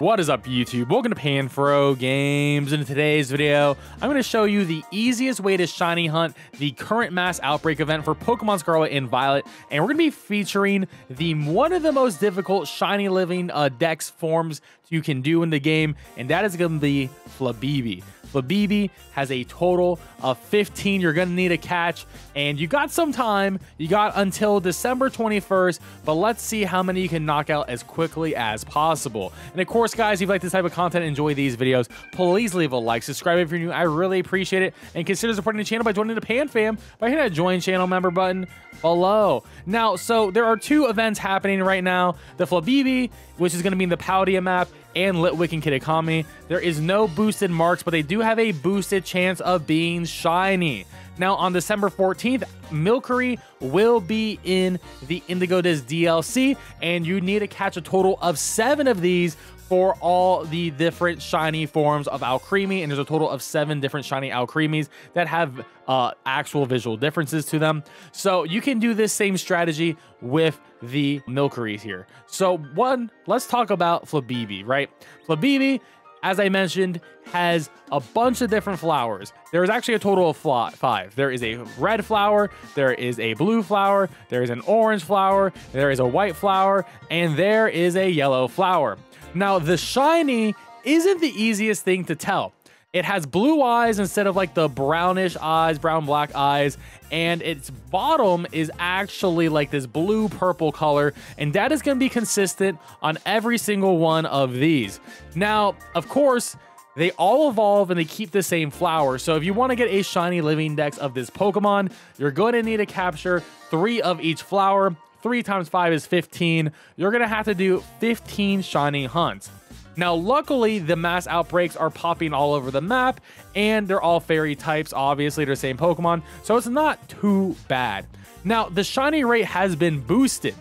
What is up YouTube? Welcome to Panfro Games. In today's video, I'm going to show you the easiest way to shiny hunt the current mass outbreak event for Pokemon Scarlet and Violet. And we're going to be featuring the one of the most difficult shiny living uh, dex forms you can do in the game. And that is going to be Flabébé. Flabébé has a total of 15 you're going to need a catch. And you got some time. You got until December 21st. But let's see how many you can knock out as quickly as possible. And of course, guys, if you like this type of content enjoy these videos, please leave a like, subscribe if you're new. I really appreciate it. And consider supporting the channel by joining the Pan Fam by hitting that join channel member button below. Now, so there are two events happening right now. The Flabébé, which is going to be in the Paldea map, and Litwick and Kitakami. There is no boosted marks, but they do have a boosted chance of being shiny. Now, on December 14th, Milcery will be in the Indigo Disk DLC, and you need to catch a total of seven of these for all the different shiny forms of Alcremie, and there's a total of seven different shiny Alcremies that have uh, actual visual differences to them. So you can do this same strategy with the Milcerys here. So one, let's talk about Flabébé, right? Flabébé as I mentioned, has a bunch of different flowers. There is actually a total of five. There is a red flower, there is a blue flower, there is an orange flower, there is a white flower, and there is a yellow flower. Now, the shiny isn't the easiest thing to tell. It has blue eyes instead of like the brownish eyes, brown black eyes, and its bottom is actually like this blue purple color, and that is going to be consistent on every single one of these. Now, of course, they all evolve and they keep the same flower. So if you want to get a shiny living dex of this Pokemon, you're going to need to capture three of each flower. 3 times 5 is 15. You're going to have to do 15 shiny hunts. Now, luckily, the mass outbreaks are popping all over the map, and they're all fairy types, obviously, they're the same Pokemon, so it's not too bad. Now, the shiny rate has been boosted,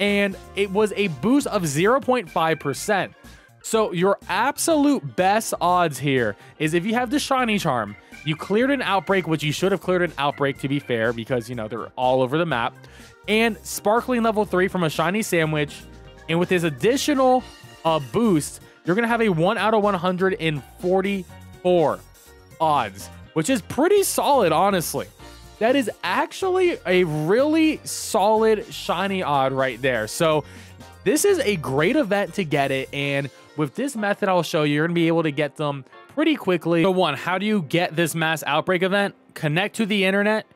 and it was a boost of 0.5%. So your absolute best odds here is if you have the shiny charm, you cleared an outbreak, which you should have cleared an outbreak to be fair, because you know they're all over the map and sparkling level 3 from a shiny sandwich. And with this additional uh, boost, you're going to have a 1 out of 144 odds, which is pretty solid, honestly. That is actually a really solid shiny odd right there. So this is a great event to get it. And with this method I'll show you, you're going to be able to get them pretty quickly. So one, how do you get this mass outbreak event? Connect to the internet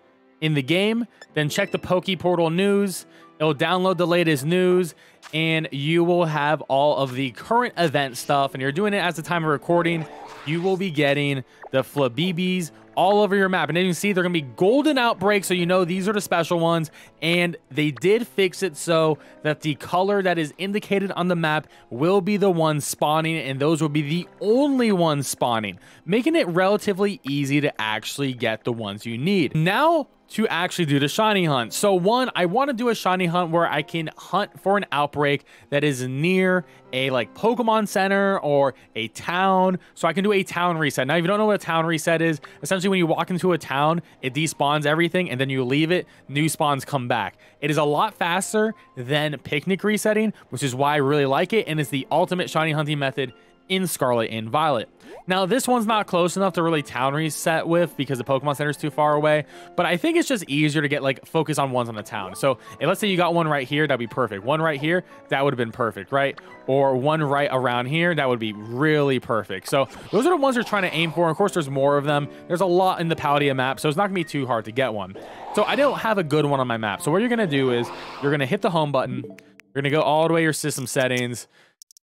in the game, then check the Poke Portal news. It'll download the latest news and you will have all of the current event stuff. And you're doing it as the time of recording. You will be getting the Flabébés all over your map. And as you can see, they're going to be golden outbreaks, so you know these are the special ones. And they did fix it so that the color that is indicated on the map will be the one spawning, and those will be the only ones spawning, making it relatively easy to actually get the ones you need. Now, to actually do the shiny hunt. So one, I want to do a shiny hunt where I can hunt for an outbreak that is near a like Pokemon Center or a town. So I can do a town reset. Now, if you don't know what a town reset is, essentially when you walk into a town, it despawns everything and then you leave it, new spawns come back. It is a lot faster than picnic resetting, which is why I really like it. And it's the ultimate shiny hunting method in Scarlet and Violet. Now, this one's not close enough to really town reset with because the Pokemon Center is too far away, but I think it's just easier to get like focus on ones on the town. So let's say you got one right here, that'd be perfect. One right here, that would have been perfect, right? Or one right around here, that would be really perfect. So those are the ones you're trying to aim for. Of course, there's more of them. There's a lot in the Paldea map, so it's not gonna be too hard to get one. So I don't have a good one on my map. So what you're gonna do is you're gonna hit the home button. You're gonna go all the way to your system settings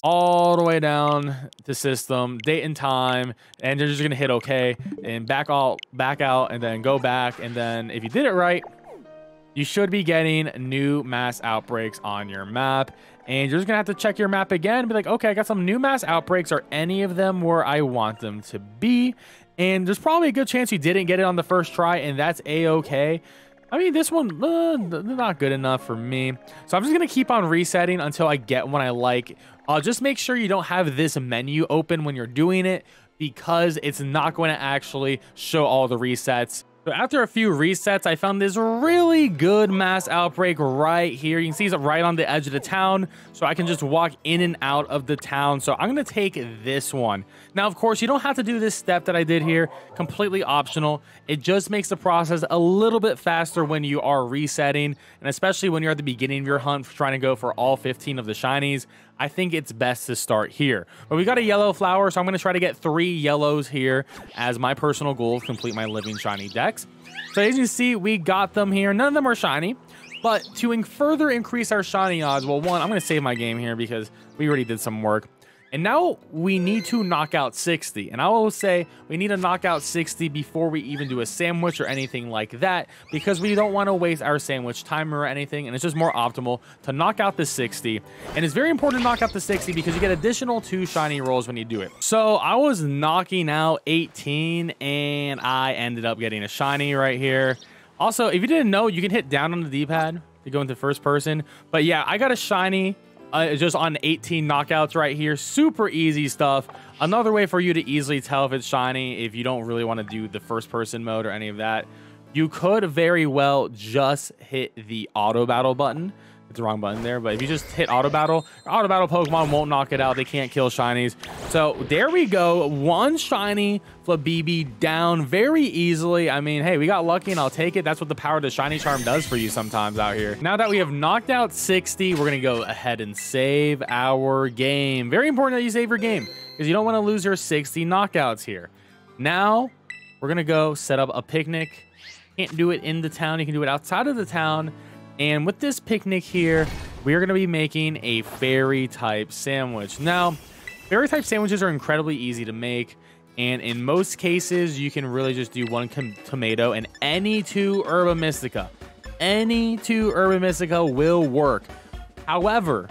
all the way down to system, date and time, and you're just gonna hit OK and back out, back out, and then go back. And then if you did it right, you should be getting new mass outbreaks on your map. And you're just gonna have to check your map again be like, okay, I got some new mass outbreaks. Are any of them where I want them to be? And there's probably a good chance you didn't get it on the first try, and that's a-okay. I mean, this one, uh, not good enough for me. So I'm just going to keep on resetting until I get one I like. Uh, just make sure you don't have this menu open when you're doing it because it's not going to actually show all the resets. So after a few resets, I found this really good mass outbreak right here. You can see it's right on the edge of the town, so I can just walk in and out of the town. So I'm going to take this one. Now, of course, you don't have to do this step that I did here. Completely optional. It just makes the process a little bit faster when you are resetting, and especially when you're at the beginning of your hunt trying to go for all 15 of the shinies. I think it's best to start here. But we got a yellow flower, so I'm going to try to get three yellows here as my personal goal complete my living shiny dex. So as you see, we got them here. None of them are shiny. But to further increase our shiny odds, well, one, I'm going to save my game here because we already did some work. And now we need to knock out 60. And I will say we need to knock out 60 before we even do a sandwich or anything like that because we don't want to waste our sandwich timer or anything. And it's just more optimal to knock out the 60. And it's very important to knock out the 60 because you get additional two shiny rolls when you do it. So I was knocking out 18 and I ended up getting a shiny right here. Also, if you didn't know, you can hit down on the D-pad to go into first person. But yeah, I got a shiny uh, just on 18 knockouts right here. Super easy stuff. Another way for you to easily tell if it's shiny if you don't really want to do the first person mode or any of that. You could very well just hit the auto battle button it's the wrong button there, but if you just hit auto battle, auto battle Pokemon won't knock it out. They can't kill shinies. So there we go. One shiny Flabebe down very easily. I mean, hey, we got lucky and I'll take it. That's what the power of the shiny charm does for you sometimes out here. Now that we have knocked out 60, we're going to go ahead and save our game. Very important that you save your game because you don't want to lose your 60 knockouts here. Now we're going to go set up a picnic. Can't do it in the town. You can do it outside of the town. And with this picnic here, we are going to be making a fairy type sandwich. Now, fairy type sandwiches are incredibly easy to make. And in most cases, you can really just do one tomato and any two Herba Mystica. Any two Herba Mystica will work. However,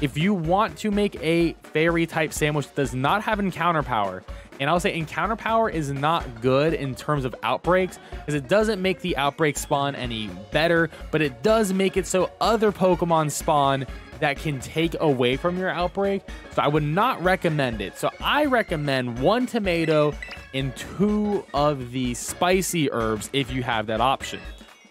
if you want to make a fairy type sandwich that does not have encounter power, and I'll say encounter power is not good in terms of outbreaks because it doesn't make the outbreak spawn any better, but it does make it so other Pokemon spawn that can take away from your outbreak. So I would not recommend it. So I recommend one tomato and two of the spicy herbs if you have that option.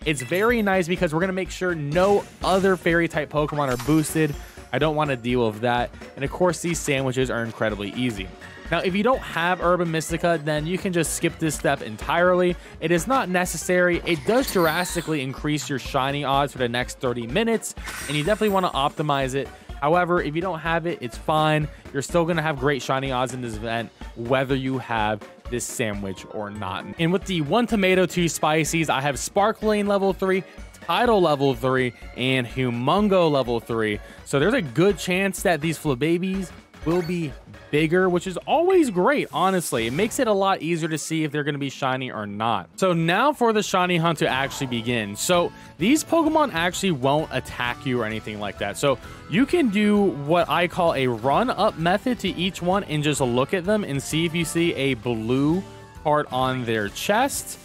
It's very nice because we're going to make sure no other fairy type Pokemon are boosted. I don't want to deal with that. And of course, these sandwiches are incredibly easy. Now, if you don't have Herba Mystica, then you can just skip this step entirely. It is not necessary. It does drastically increase your shiny odds for the next 30 minutes, and you definitely want to optimize it. However, if you don't have it, it's fine. You're still going to have great shiny odds in this event, whether you have this sandwich or not. And with the one tomato, two spices, I have Sparkling level three, Title level 3, and Humungo level 3. So there's a good chance that these Flabebes will be bigger, which is always great, honestly. It makes it a lot easier to see if they're going to be shiny or not. So now for the shiny hunt to actually begin. So these Pokemon actually won't attack you or anything like that. So you can do what I call a run up method to each one and just look at them and see if you see a blue part on their chest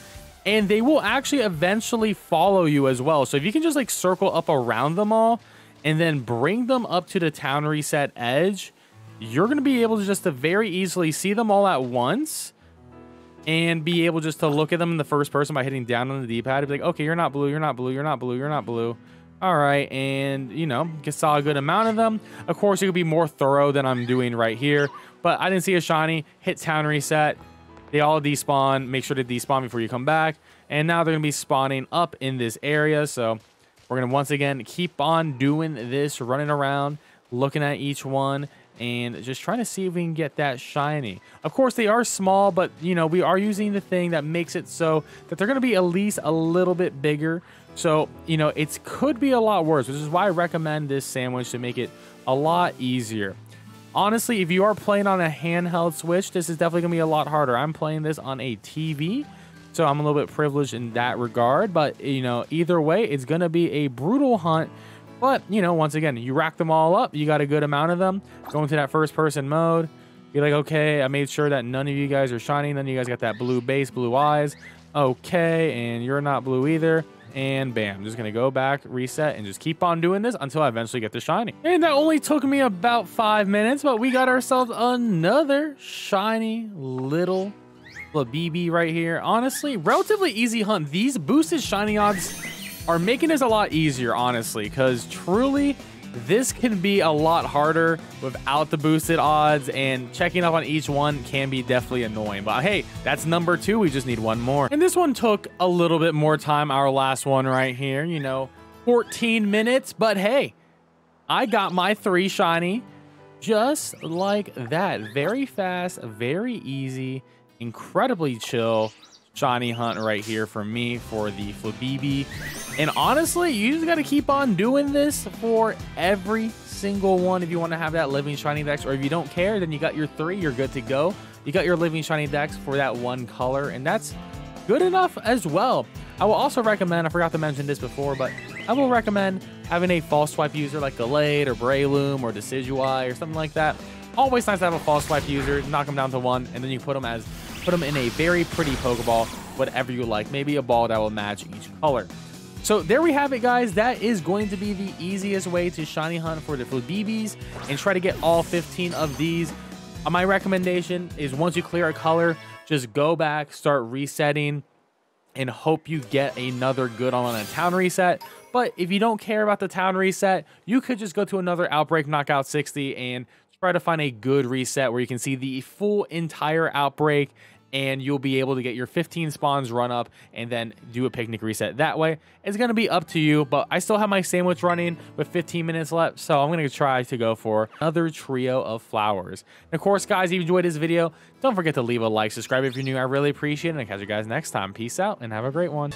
and they will actually eventually follow you as well. So if you can just like circle up around them all and then bring them up to the town reset edge, you're going to be able to just to very easily see them all at once and be able just to look at them in the first person by hitting down on the D-pad. Be like, okay, you're not blue, you're not blue, you're not blue, you're not blue. All right, and you know, get saw a good amount of them. Of course, you could be more thorough than I'm doing right here, but I didn't see a shiny. Hit town reset. They all despawn. Make sure to despawn before you come back. And now they're gonna be spawning up in this area. So we're gonna once again keep on doing this, running around, looking at each one, and just trying to see if we can get that shiny. Of course, they are small, but you know, we are using the thing that makes it so that they're going to be at least a little bit bigger. So, you know, it could be a lot worse, which is why I recommend this sandwich to make it a lot easier. Honestly, if you are playing on a handheld Switch, this is definitely going to be a lot harder. I'm playing this on a TV, so I'm a little bit privileged in that regard. But, you know, either way, it's going to be a brutal hunt but, you know, once again, you rack them all up. You got a good amount of them. Go into that first person mode. You're like, okay, I made sure that none of you guys are shining. Then you guys got that blue base, blue eyes. Okay, and you're not blue either. And bam, just gonna go back, reset, and just keep on doing this until I eventually get the shiny. And that only took me about five minutes, but we got ourselves another shiny little BB right here. Honestly, relatively easy hunt. These boosted shiny odds are making this a lot easier, honestly, because truly, this can be a lot harder without the boosted odds, and checking up on each one can be definitely annoying. But hey, that's number two. We just need one more. And this one took a little bit more time, our last one right here, you know, 14 minutes. But hey, I got my three shiny just like that. Very fast, very easy, incredibly chill shiny hunt right here for me for the Flabébé. And honestly, you just got to keep on doing this for every single one if you want to have that living shiny dex. Or if you don't care, then you got your three, you're good to go. You got your living shiny dex for that one color, and that's good enough as well. I will also recommend, I forgot to mention this before, but I will recommend having a false swipe user like Gallade or Breloom or Decidueye or something like that. Always nice to have a false swipe user, knock them down to one, and then you put them as put them in a very pretty Pokeball, whatever you like. Maybe a ball that will match each color. So there we have it, guys. That is going to be the easiest way to shiny hunt for the Flabébés and try to get all 15 of these. Uh, my recommendation is once you clear a color, just go back, start resetting, and hope you get another good on a town reset. But if you don't care about the town reset, you could just go to another Outbreak Knockout 60 and try to find a good reset where you can see the full entire Outbreak and you'll be able to get your 15 spawns run up and then do a picnic reset that way. It's going to be up to you, but I still have my sandwich running with 15 minutes left, so I'm going to try to go for another trio of flowers. And of course, guys, if you enjoyed this video, don't forget to leave a like, subscribe if you're new. I really appreciate it, and I'll catch you guys next time. Peace out, and have a great one.